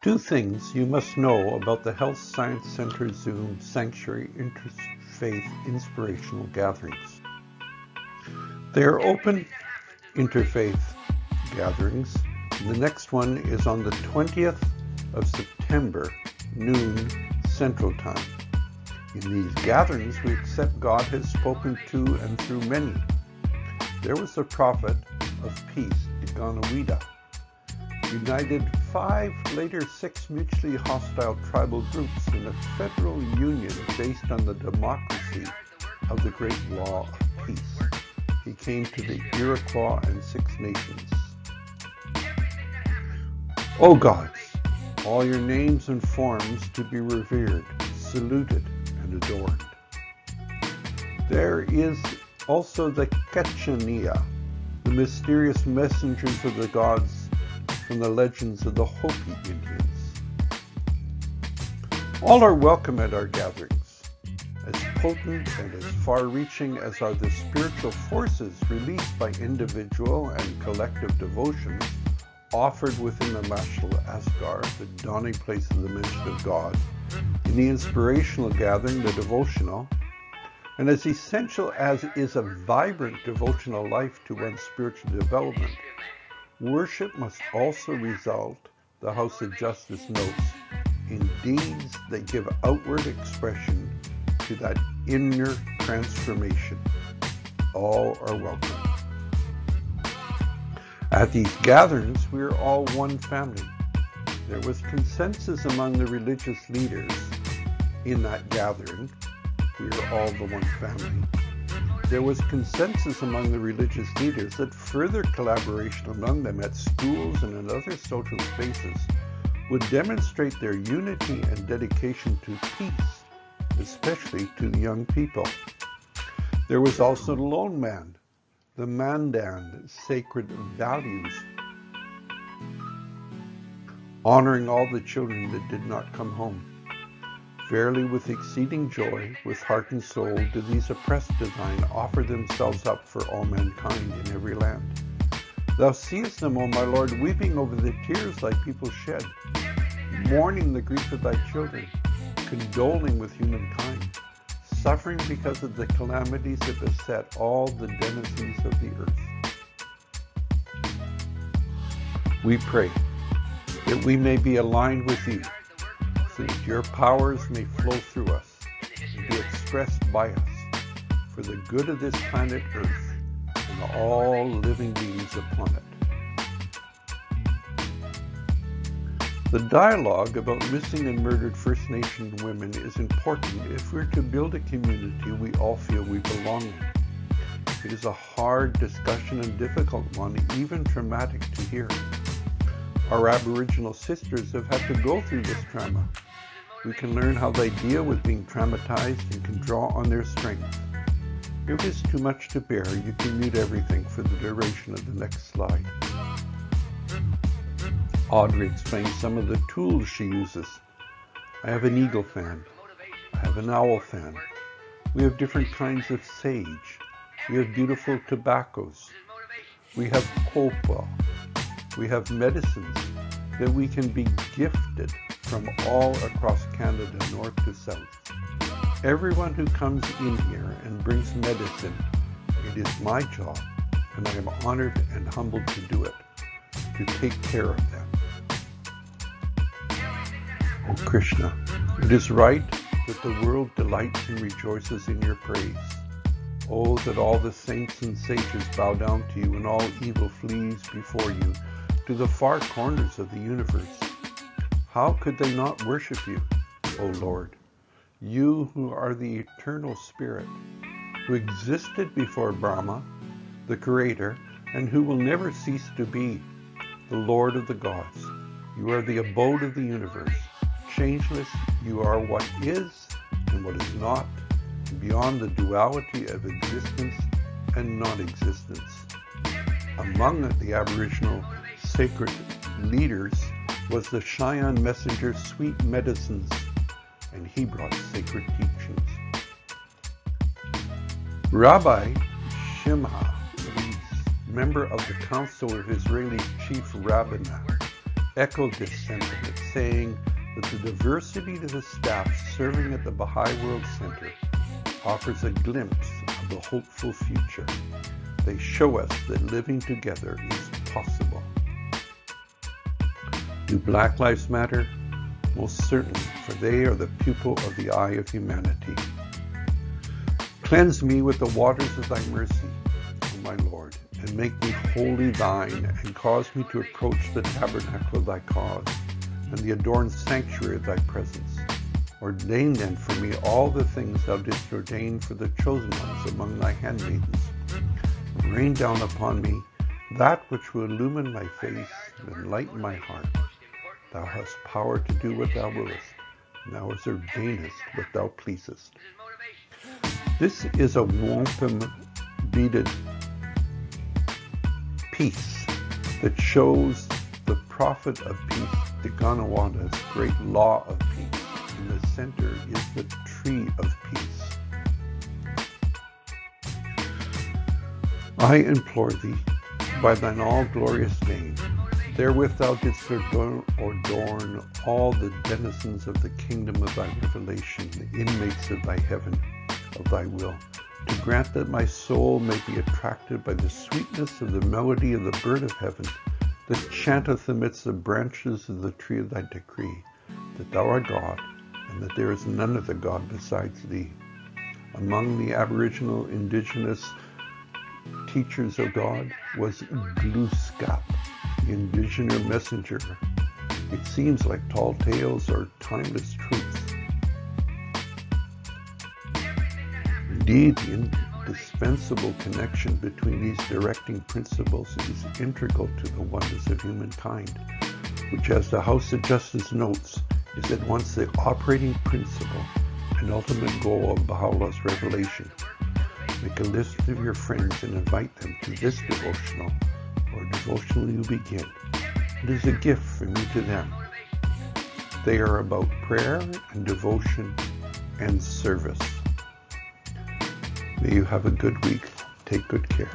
Two things you must know about the Health Science Center Zoom Sanctuary Interfaith Inspirational Gatherings. They are open interfaith gatherings. The next one is on the 20th of September, noon Central Time. In these gatherings, we accept God has spoken to and through many. There was a prophet of peace, Deganawida, united five, later six mutually hostile tribal groups in a federal union based on the democracy of the great law of peace. He came to the Iroquois and Six Nations. O gods, all your names and forms to be revered, saluted, and adorned. There is also the Quechania, the mysterious messengers of the gods from the legends of the Hopi Indians. All are welcome at our gatherings, as potent and as far-reaching as are the spiritual forces released by individual and collective devotions offered within the Mashal Asgar, the dawning place of the mention of God, in the inspirational gathering, the devotional, and as essential as is a vibrant devotional life to one's spiritual development, worship must also result, the House of Justice notes, in deeds that give outward expression to that inner transformation. All are welcome. At these gatherings, we are all one family. There was consensus among the religious leaders in that gathering. We are all the one family. There was consensus among the religious leaders that further collaboration among them at schools and in other social spaces would demonstrate their unity and dedication to peace, especially to young people. There was also the lone man, the Mandan sacred values, honoring all the children that did not come home. Verily, with exceeding joy, with heart and soul, do these oppressed divine offer themselves up for all mankind in every land. Thou seest them, O my Lord, weeping over the tears thy people shed, mourning the grief of thy children, condoling with humankind, suffering because of the calamities that beset all the denizens of the earth. We pray that we may be aligned with you your powers may flow through us and be expressed by us for the good of this planet Earth and all living beings upon it. The dialogue about missing and murdered First Nation women is important if we're to build a community we all feel we belong in. It is a hard discussion and difficult one, even traumatic to hear. Our Aboriginal sisters have had to go through this trauma we can learn how they deal with being traumatized and can draw on their strength. If it's too much to bear, you can mute everything for the duration of the next slide. Audrey explains some of the tools she uses. I have an eagle fan. I have an owl fan. We have different kinds of sage. We have beautiful tobaccos. We have copa. We have medicines that we can be gifted from all across Canada, north to south. Everyone who comes in here and brings medicine, it is my job, and I am honored and humbled to do it, to take care of them. O Krishna, it is right that the world delights and rejoices in your praise. Oh, that all the saints and sages bow down to you and all evil flees before you to the far corners of the universe. How could they not worship you, O Lord? You who are the eternal Spirit, who existed before Brahma, the Creator, and who will never cease to be, the Lord of the gods. You are the abode of the universe. Changeless, you are what is and what is not, beyond the duality of existence and non-existence. Among the Aboriginal sacred leaders was the Cheyenne messenger Sweet Medicines, and he brought sacred teachings. Rabbi Simcha, member of the Council of Israeli Chief Rabbinate, echoed this sentiment, saying that the diversity of the staff serving at the Baha'i World Center offers a glimpse of the hopeful future. They show us that living together is possible. Do Black Lives Matter? Most certainly, for they are the pupil of the eye of humanity. Cleanse me with the waters of thy mercy, O my Lord, and make me wholly thine, and cause me to approach the tabernacle of thy cause, and the adorned sanctuary of thy presence. Ordain then for me all the things thou didst ordain for the chosen ones among thy handmaidens. Rain down upon me that which will illumine my face and enlighten my heart. Thou hast power to do what thou willest, thou hast ordainest what thou pleasest. This is a wampum beaded piece that shows the prophet of peace, the Deganawida's great law of peace. In the center is the tree of peace. I implore thee, by thine all glorious name, therewith thou didst adorn all the denizens of the kingdom of thy revelation, the inmates of thy heaven, of thy will, to grant that my soul may be attracted by the sweetness of the melody of the bird of heaven that chanteth amidst the branches of the tree of thy decree, that thou art God, and that there is none other God besides thee. Among the aboriginal indigenous teachers of God was Glooskap, envisioner messenger. It seems like tall tales are timeless truths. Indeed, the indispensable connection between these directing principles is integral to the oneness of humankind, which, as the House of Justice notes, is at once the operating principle and ultimate goal of Baha'u'llah's revelation. Make a list of your friends and invite them to this devotional or devotional you begin. It is a gift from me to them. They are about prayer and devotion and service. May you have a good week. Take good care.